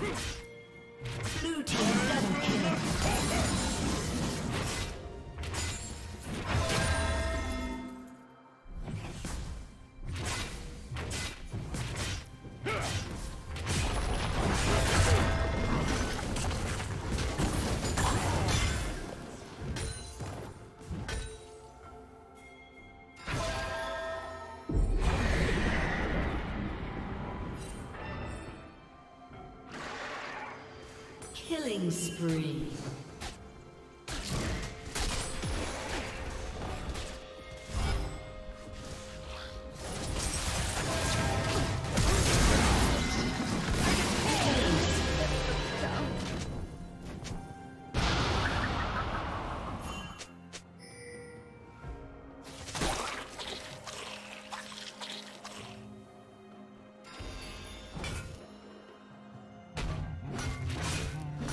Huh. Killing spree.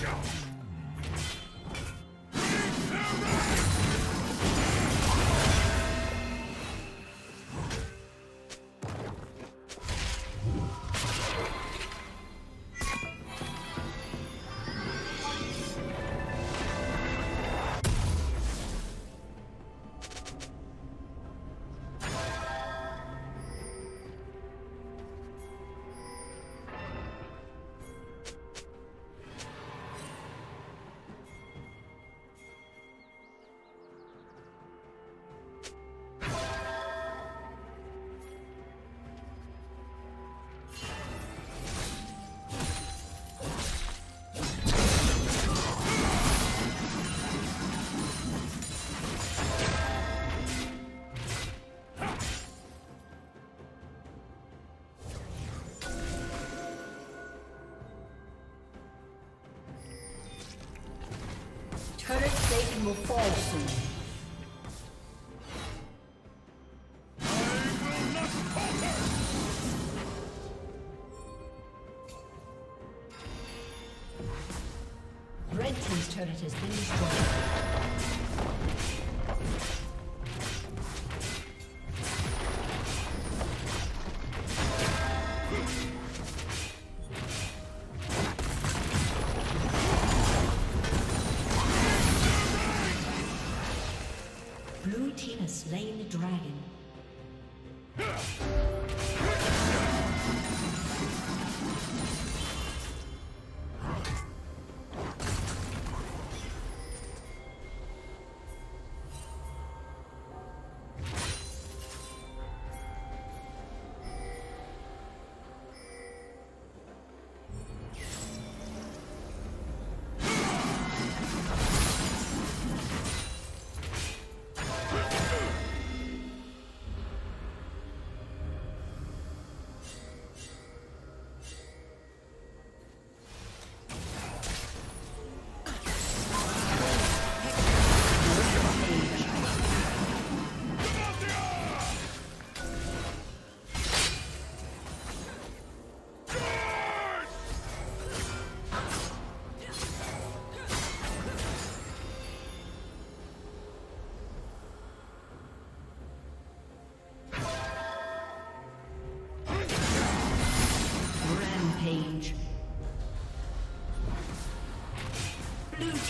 Satan Máximo falso.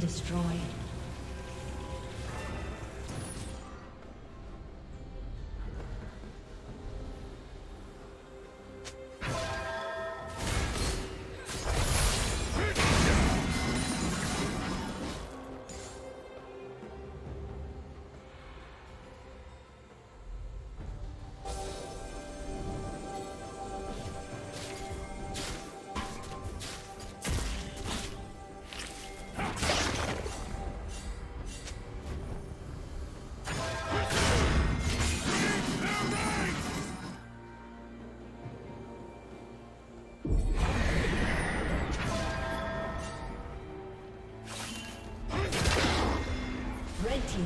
Destroyed.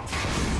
Destroyed.